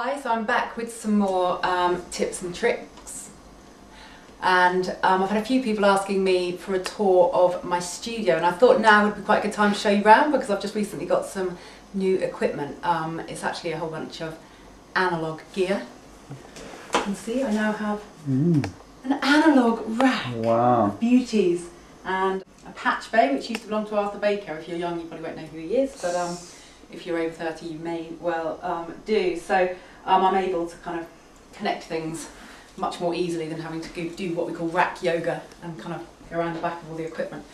Hi, so I'm back with some more um, tips and tricks. And um, I've had a few people asking me for a tour of my studio and I thought now would be quite a good time to show you around because I've just recently got some new equipment. Um, it's actually a whole bunch of analogue gear. You can see I now have Mm. an analogue rack Wow. of beauties and a patch bay which used to belong to Arthur Baker. If you're young you probably won't know who he is but um, if you're over 30 you may well um, do. So um, I'm able to kind of connect things much more easily than having to do what we call rack yoga and kind of go around the back of all the equipment.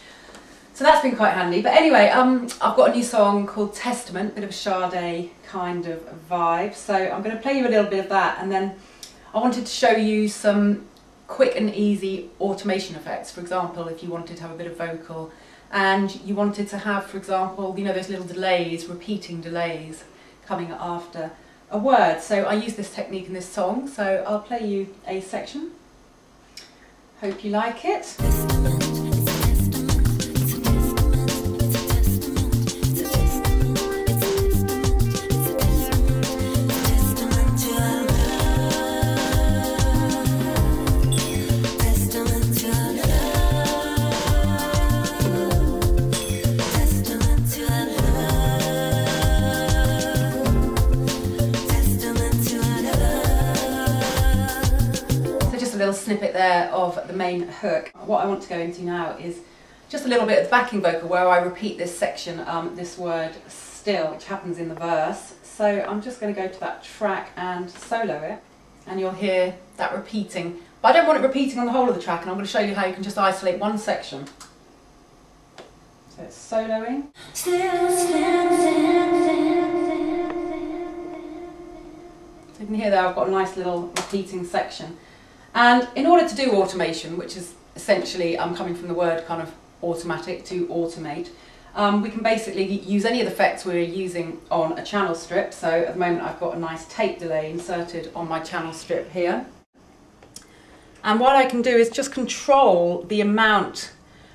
So that's been quite handy. But anyway, um, I've got a new song called Testament, a bit of a Sade kind of vibe. So I'm going to play you a little bit of that and then I wanted to show you some quick and easy automation effects. For example, if you wanted to have a bit of vocal and you wanted to have, for example, you know, those little delays, repeating delays coming after a word. So I use this technique in this song, so I'll play you a section. Hope you like it. Little snippet there of the main hook. What I want to go into now is just a little bit of the backing vocal where I repeat this section, um, this word still, which happens in the verse. So I'm just going to go to that track and solo it, and you'll hear that repeating. But I don't want it repeating on the whole of the track, and I'm going to show you how you can just isolate one section. So it's soloing. So you can hear there I've got a nice little repeating section. And in order to do automation, which is essentially I'm coming from the word kind of automatic to automate, um, we can basically use any of the effects we're using on a channel strip. So at the moment I've got a nice tape delay inserted on my channel strip here. And what I can do is just control the amount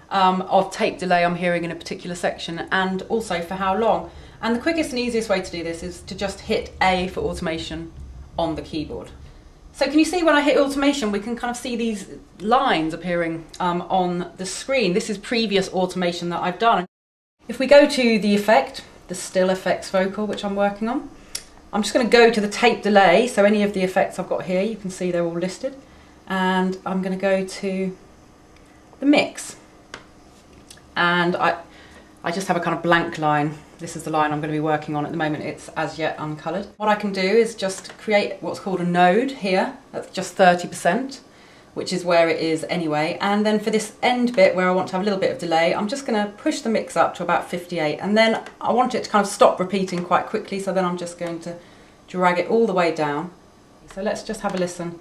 um, of tape delay I'm hearing in a particular section and also for how long. And the quickest and easiest way to do this is to just hit A for automation on the keyboard. So can you see when I hit automation, we can kind of see these lines appearing um, on the screen. This is previous automation that I've done. If we go to the effect, the still effects vocal, which I'm working on, I'm just going to go to the tape delay. So any of the effects I've got here, you can see they're all listed. And I'm going to go to the mix. And I, I just have a kind of blank line. This is the line I'm going to be working on at the moment. It's as yet uncoloured. What I can do is just create what's called a node here. That's just 30%, which is where it is anyway. And then for this end bit where I want to have a little bit of delay, I'm just going to push the mix up to about 58. And then I want it to kind of stop repeating quite quickly. So then I'm just going to drag it all the way down. So let's just have a listen.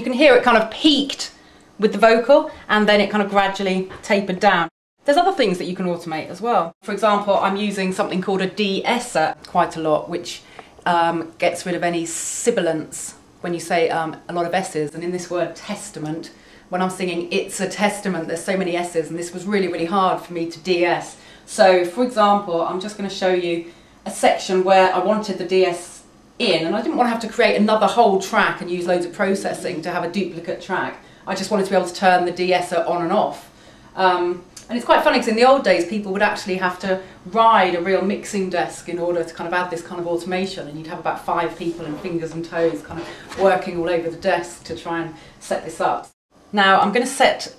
You can hear it kind of peaked with the vocal and then it kind of gradually tapered down. There's other things that you can automate as well. For example, I'm using something called a de-esser quite a lot, which um, gets rid of any sibilance when you say um, a lot of S's. And in this word testament, when I'm singing it's a testament, there's so many S's and this was really, really hard for me to de-ess. So for example, I'm just going to show you a section where I wanted the DS in and I didn't want to have to create another whole track and use loads of processing to have a duplicate track. I just wanted to be able to turn the de-esser on and off. Um, and it's quite funny because in the old days people would actually have to ride a real mixing desk in order to kind of add this kind of automation and you'd have about five people and fingers and toes kind of working all over the desk to try and set this up. Now I'm going to set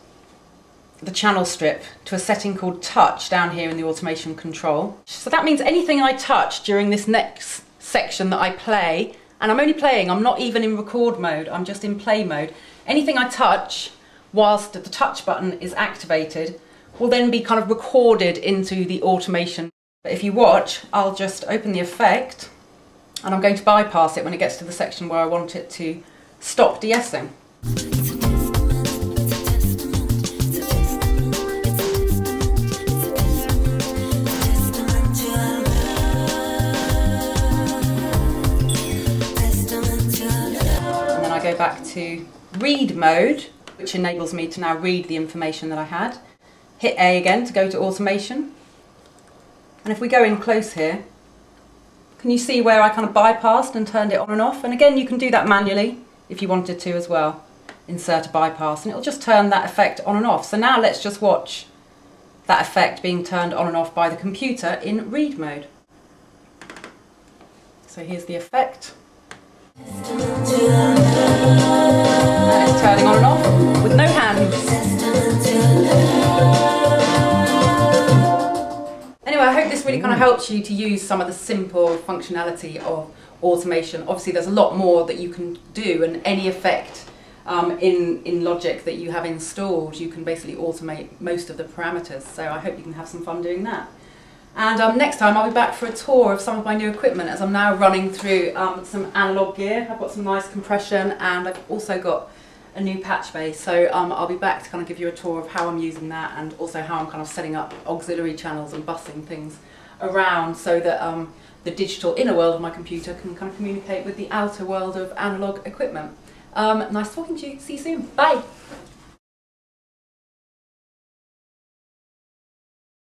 the channel strip to a setting called touch down here in the automation control. So that means anything I touch during this next section that I play, and I'm only playing, I'm not even in record mode, I'm just in play mode. Anything I touch whilst the touch button is activated will then be kind of recorded into the automation. But if you watch, I'll just open the effect and I'm going to bypass it when it gets to the section where I want it to stop de-essing. I go back to read mode, which enables me to now read the information that I had. hit A again to go to automation. And if we go in close here, can you see where I kind of bypassed and turned it on and off? And again, you can do that manually if you wanted to as well. Insert a bypass and it'll just turn that effect on and off. So now let's just watch that effect being turned on and off by the computer in read mode. So here's the effect. And turning on and off with no hands. Anyway, I hope this really kind of helps you to use some of the simple functionality of automation. Obviously, there's a lot more that you can do, and any effect um, in, in Logic that you have installed, you can basically automate most of the parameters. So I hope you can have some fun doing that. And um, next time I'll be back for a tour of some of my new equipment as I'm now running through um, some analog gear. I've got some nice compression and I've also got a new patch bay. So um, I'll be back to kind of give you a tour of how I'm using that and also how I'm kind of setting up auxiliary channels and busing things around so that um, the digital inner world of my computer can kind of communicate with the outer world of analog equipment. Um, nice talking to you. See you soon. Bye.